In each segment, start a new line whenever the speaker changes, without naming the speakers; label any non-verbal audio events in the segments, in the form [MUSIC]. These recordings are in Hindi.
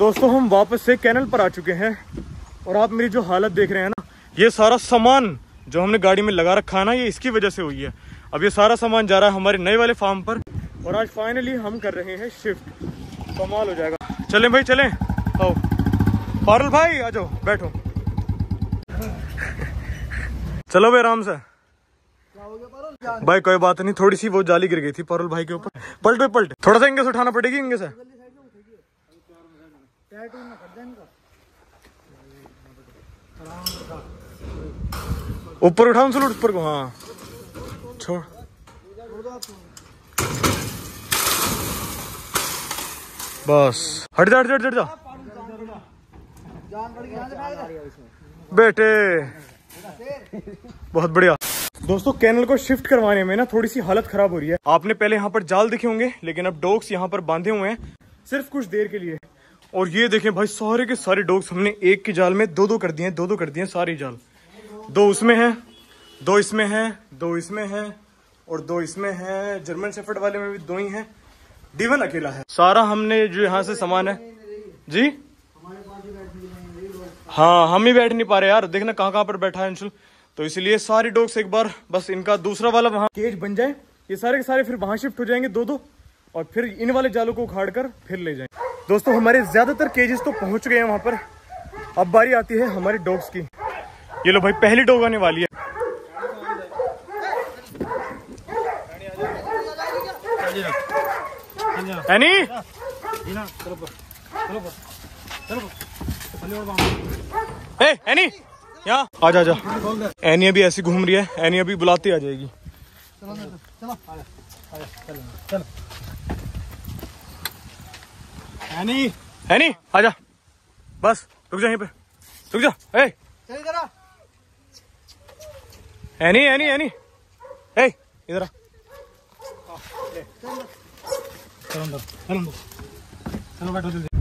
दोस्तों, हम वापस से कैनल पर आ चुके हैं और आप मेरी जो हालत देख रहे हैं ना, ये सारा सामान जो हमने गाड़ी में लगा रखा है ना, ये इसकी वजह से हुई है। अब ये सारा सामान जा रहा है हमारे नए वाले फार्म पर और आज फाइनली हम कर रहे हैं शिफ्ट कमाल हो जाएगा। चले भाई, चले। आओ। पारुल भाई, आ जाओ, बैठो। चलो भाई, आराम से। भाई, कोई बात नहीं, थोड़ी सी वो जाली गिर गई थी पारुल भाई के ऊपर। पलट पलट। थोड़ा सा इंगे से उठाना पड़ेगी इंगे से? ऊपर उठाओ चलो ऊपर को हाँ। छोड़। बस। हट जा हट जा हट जा। बेटे। बहुत बढ़िया। दोस्तों, कैनल को शिफ्ट करवाने में ना थोड़ी सी हालत खराब हो रही है। आपने पहले यहाँ पर जाल दिखे होंगे, लेकिन अब डॉग्स यहाँ पर बांधे हुए हैं, सिर्फ़ कुछ देर के लिए। और ये देखें भाई, सारे के सारे डॉग्स हमने एक की जाल में दो दो कर दिए दो दो कर दिए सारी जाल। दो उसमें है, दो इसमें है, दो इसमें है और दो इसमें है। जर्मन शेफर्ड वाले में भी दो ही हैं। डीवन अकेला है। सारा हमने जो यहाँ से सामान है। जी? हाँ हम ही बैठ नहीं पा रहे यार। देखना कहाँ कहाँ पर बैठा है अंशुल। तो इसलिए सारे डॉग्स एक बार, बस इनका दूसरा वाला वहाँ केज बन जाए। ये सारे के सारे फिर वहाँ शिफ्ट हो जाएँगे दो दो और फिर इन वाले जालों को उखाड़ कर फिर ले जाएँ। दोस्तों, हमारे ज़्यादातर केजेस तो पहुँच गए हैं वहाँ पर। अब बारी आती है हमारे डॉग्स की। ये लो भाई, पहली डॉग आने वाली है। एनी ए एनी यहाँ। आ जा जा। एनी अभी ऐसी घूम रही है एनी अभी बुलाती आ जाएगी। एनी एनी आ जा बस रुक जा यहीं पे रुक जा। ए। एनी एनी एनी ए इधर आ।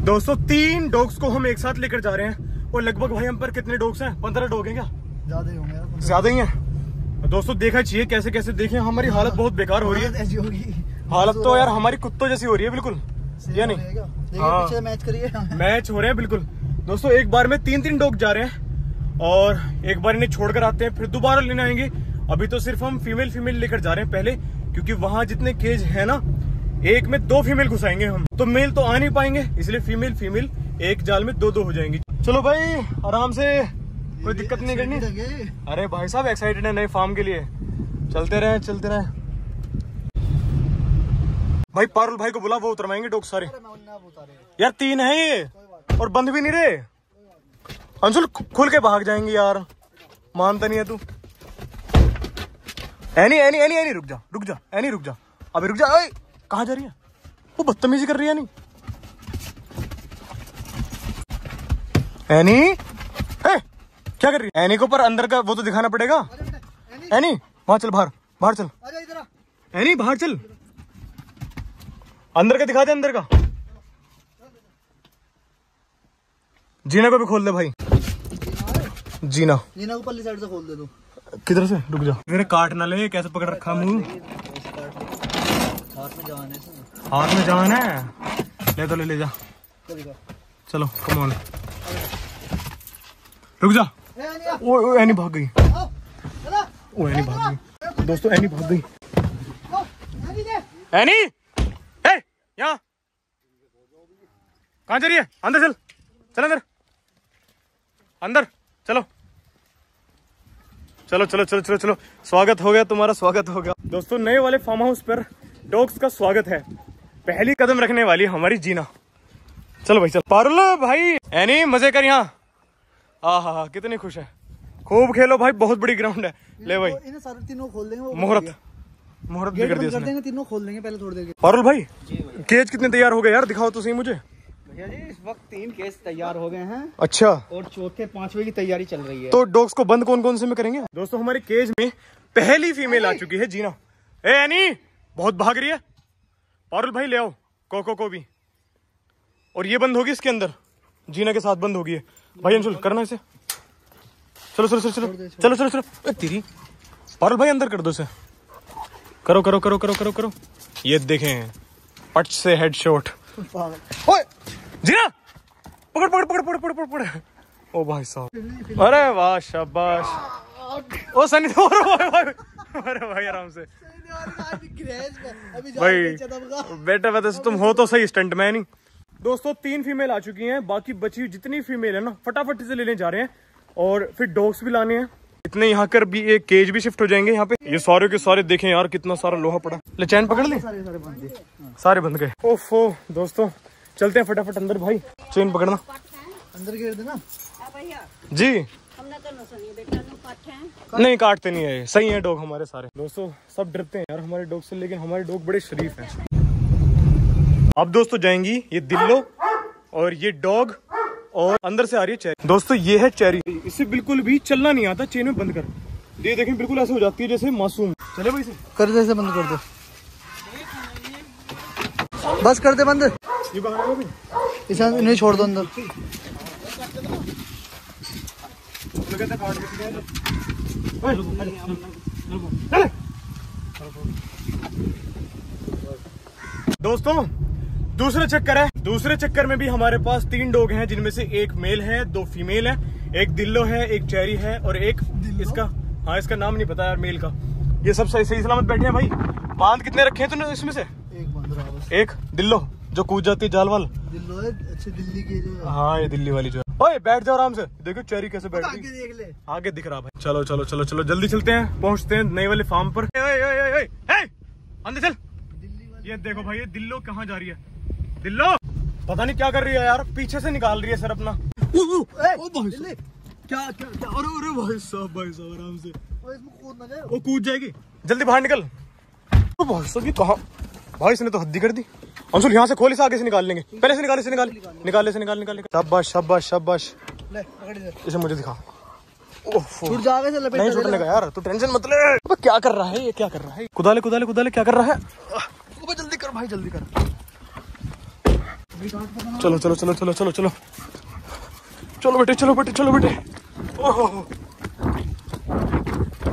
दोस्तों तीन डॉग्स को हम एक साथ लेकर जा रहे हैं और लगभग भाई हम पर कितने डॉग्स हैं? पंद्रह डॉग हैं क्या?
ज़्यादा ही होंगे
ज़्यादा ही हैं। दोस्तों देखा चाहिए कैसे कैसे देखें हमारी हालत बहुत बेकार हो रही है।
ऐसी होगी।
हालत तो यार हमारी कुत्तों जैसी हो रही है बिल्कुल। या नहीं हाँ।
मैच करिए।
मैच हो रहे हैं बिल्कुल। दोस्तों एक बार में तीन तीन डॉग जा रहे हैं और एक बार इन्हें छोड़कर आते हैं फिर दोबारा लेने आएँगे। अभी तो सिर्फ़ हम फीमेल फीमेल लेकर जा रहे हैं पहले क्योंकि वहाँ जितने केज है ना एक में दो फीमेल घुसाएँगे हम। तो मेल तो आ नहीं पाएँगे इसलिए फीमेल फीमेल एक जाल में दो दो हो जाएँगी। चलो भाई आराम से कोई दिक्कत नहीं करनी।
करनी
अरे भाई साहब एक्साइटेड है नए फार्म के लिए। चलते रहे चलते रहे। भाई पारुल भाई को बुला वो उतरवाएँगे डॉग सारे। यार तीन है ये। और बंद भी नहीं रहे अंशुल खुल के भाग जाएँगे यार। मानता नहीं है तू। एनी एनी एनी एनी रुक जा रुक जा एनी रुक जा। अबे रुक जा ओए कहाँ जा रही है? वो बदतमीजी कर रही है एनी एनी ए, क्या कर रही है? एनी को पर अंदर का वो तो दिखाना पड़ेगा। एनी वहाँ चल बाहर बाहर चल। एनी बाहर चल। अंदर का दिखा दे अंदर का। जीना को भी खोल दे भाई। जीना।
नीना ऊपर ली साइड से खोल दे तू।
किधर से? रुक जा। मेरे काट ना ले कैसे पकड़ रखा मुँह?
हाथ में जान है
हाथ में जान है? ले तो ले ले जा।
चलो
कम ऑन रुक जा। ओ, ओ एनी भाग गई। ओ एनी भाग गई। दोस्तों एनी भाग गई। एनी यहाँ कहाँ जा रही है? अंदर चल। चल अंदर। अंदर। चलो। चलो चलो चलो चलो चलो। स्वागत हो गया तुम्हारा स्वागत हो गया। दोस्तों नए वाले फार्म हाउस पर डॉग्स का स्वागत है। पहली कदम रखने वाली हमारी जीना। चलो भाई चल। पारुल भाई एनी मज़े कर यहाँ। हा हा कितनी खुश है। खूब खेलो भाई बहुत बड़ी ग्राउंड है। ले भाई।
इन्हें सारे तीनों खोल देंगे
मुहूर्त। मुहूर्त बिगड़ दिया
देंगे तीनों खोल देंगे पहले थोड़ी देर के
पारुल भाई केज कितने तैयार हो गए यार दिखाओ तो सही मुझे।
भैया जी इस वक्त तीन केस तैयार हो गए हैं।
अच्छा।
और चौथे पांचवे की तैयारी चल रही है।
तो डॉग्स को बंद कौन कौन से में करेंगे? दोस्तों हमारे केज में पहली फीमेल आ चुकी है जीना। ए एनी बहुत भाग रही है। पारुल भाई ले आओ कोको को भी। और ये बंद होगी इसके अंदर। जीना के साथ बंद होगी। भाई अंशुल करना इसे। चलो चलो चलो चलो। चलो चलो चलो। तेरी। पारुल भाई अंदर कर दो इसे। करो करो करो करो करो करो। ये देखें पट से
पागल
ओए जीना! पकड़ पकड़ पकड़ पकड़ पकड़ पकड़। ओ भाई साहब। अरे वाह शाबाश। ओ सनी तो अरे भाई भाई अरे भाई आराम से। भाई बेटा बेटा तुम हो तो सही स्टंट मैन ही। दोस्तों तीन फीमेल आ चुकी हैं बाकी बची हुई जितनी फीमेल है ना फटाफट से लेने जा रहे हैं। और फिर डॉग्स भी लाने हैं। इतने यहाँ कर भी एक केज भी शिफ्ट हो जाएँगे यहाँ पे। ये सारे के सारे देखें यार कितना सारा लोहा पड़ा। ले चैन पकड़ ले?
सारे सारे बंद है।
सारे बंद गए। ओफो दोस्तों चलते हैं फटाफट अंदर भाई। चैन पकड़ना।
अंदर घेर देना।
हाँ
जी
तो
नहीं काटते नहीं है सही है डॉग हमारे सारे। दोस्तों सब डरते हैं यार हमारे डॉग से लेकिन हमारे डॉग बड़े शरीफ हैं। अब दोस्तों जाएँगी ये दिल्लो और ये डॉग और अंदर से आ रही है चेरी। दोस्तों ये है चेरी। इसे बिल्कुल भी चलना नहीं आता चेन में बंद कर। ये देखें बिल्कुल ऐसे हो जाती है जैसे मासूम। चले भाई
कर दे बंद कर दे। बस कर दे बंद। इसे इन्हें छोड़ दो अंदर।
दोस्तों दूसरा चक्कर है। दूसरे चक्कर में भी हमारे पास तीन डॉग हैं जिनमें से एक मेल है दो फीमेल है। एक दिल्लो है एक चेरी है और एक इसका हाँ इसका नाम नहीं पता यार मेल का। ये सब सही सही सलामत बैठे हैं भाई। बाँध कितने रखे हैं तूने इसमें से?
एक
एक दिल्लो जो कूद जाती है जाल वाल
दिल्लो है अच्छी दिल्ली की जो है।
ये दिल्ली वाली जो है। ओए बैठ जाओ आराम से। देखो चेरी कैसे बैठ
आगे देख ले।
आगे दिख रहा भाई। चलो चलो चलो चलो जल्दी चलते हैं। पहुँचते हैं नई वाले फार्म पर। अंदर चल। ये देखो भाई ये दिल्लो कहाँ जा रही है? दिल्लो! पता नहीं क्या कर रही है यार पीछे से निकाल रही है सर अपना। ओ भाई क्या क्या क्या? अरे अरे भाई साहब भाई साहब आराम से।
इसमें कूद ना जाए।
वो कूद जाएगी। जल्दी बाहर निकल। ओ भाई साहब ये कहाँ? भाई इसने तो हद्दी कर दी। अंशुल यहाँ से खोल इसे आगे से निकाल लेंगे। पहले से निकाल इसे निकाल। निकाल इसे निकाल निकाल। शाबाश शाबाश शाबाश।
इसे
मुझे दिखा।
छूट से
नहीं छूटने का यार तू टेंशन मत ले। अबे क्या कर रहा है ये? क्या कर रहा है? कुदाले कुदाले कुदाले क्या कर रहा है? अबे जल्दी कर भाई जल्दी कर। चलो चलो चलो चलो चलो चलो। चलो बेटे चलो बेटे चलो बेटे।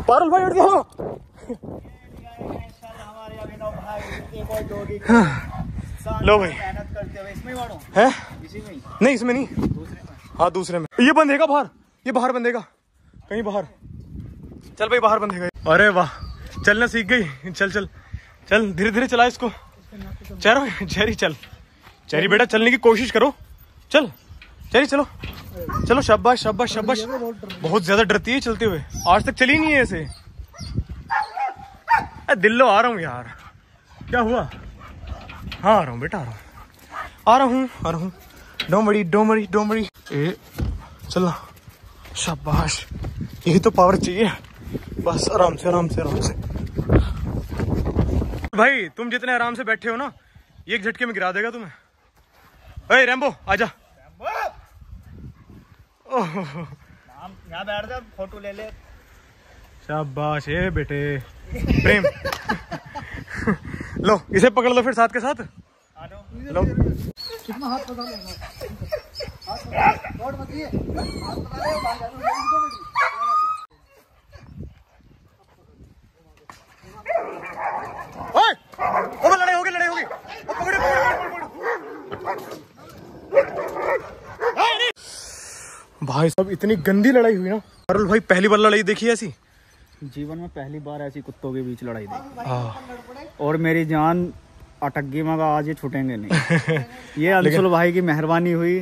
पारुल भाई उठ गया। लो भाई।
ही?
है
ही
नहीं, इसमें नहीं। हाँ दूसरे में। ये बंधेगा बाहर। ये बाहर बंधेगा। कहीं बाहर। चल भाई, बाहर बंधेगा। अरे वाह। चलना सीख गई। चल चल। चल धीरे धीरे चला इसको चलो। चेरी, चल। चेरी, बेटा, चलने की कोशिश करो। चल। चेरी, चलो। चलो शाबाश शाबाश शाबाश बहुत ज़्यादा डरती है चलते हुए। आज तक चली नहीं है ऐसे। दिल्लो आ रहा हूँ यार। क्या हुआ? हाँ आ रहा हूँ बेटा, आ रहा हूँ। आ रहा हूँ, आ रहा हूँ। डोमड़ी डोमड़ी डोमड़ी ए, चलना। शाबाश यही तो पावर चाहिए। बस आराम से आराम से आराम से। भाई, तुम जितने आराम से बैठे हो ना, ये एक झटके में गिरा देगा तुम्हें। अरे रैम्बो आजा।
यहाँ बैठ जा फ़ोटो ले ले।
शाबाश ए बेटे। प्रेम। लो इसे पकड़ लो फिर साथ के साथ। लो।
कितना हाथ पकड़ हाथ पकड़ हाथ पकड़ ले बाहर जा दो दो मिनट
ओए ओ लड़ाई हो गई लड़ाई हो गई ओ पकड़े पकड़े पकड़े पकड़े भाई साहब इतनी गंदी लड़ाई हुई ना। अरुल भाई पहली बार लड़ाई देखी ऐसी?
जीवन में पहली बार ऐसी कुत्तों के बीच लड़ाई देखी। और मेरी जान अटक गई मगर आज ये छुटेंगे नहीं। [LAUGHS] ये अंशुल भाई की मेहरबानी हुई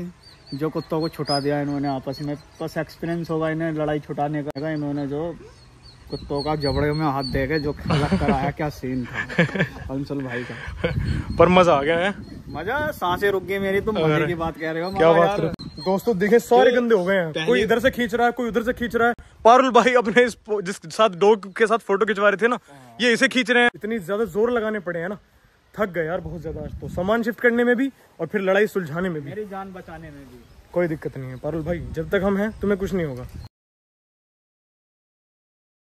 जो कुत्तों को छुटा दिया इन्होंने आपस में। बस एक्सपीरियंस होगा इन्हें लड़ाई छुटाने का इन्होंने जो कुत्तों का जबड़े में हाथ दे के जो खलक कराया क्या सीन था? भाई का।
पर मज़ा आ गया है?
मज़ा? साँसें रुक गई मेरी तुम मज़े की बात कह रहे हो।
क्या बात कर दोस्तों देखे सारे गंदे हो गए हैं। कोई इधर से खींच रहा है कोई उधर से खींच रहा है। पारुल भाई अपने इस जिस साथ डॉग के साथ फ़ोटो खिंचवा रहे थे ना ये इसे खींच रहे हैं। इतनी ज़्यादा ज़ोर लगाने पड़े हैं ना। थक गए यार बहुत ज़्यादा। आज तो सामान शिफ्ट करने में भी और फिर लड़ाई सुलझाने में भी।
मेरी जान बचाने में भी।
कोई दिक्कत नहीं है। पारुल भाई जब तक हम हैं तुम्हें कुछ नहीं होगा।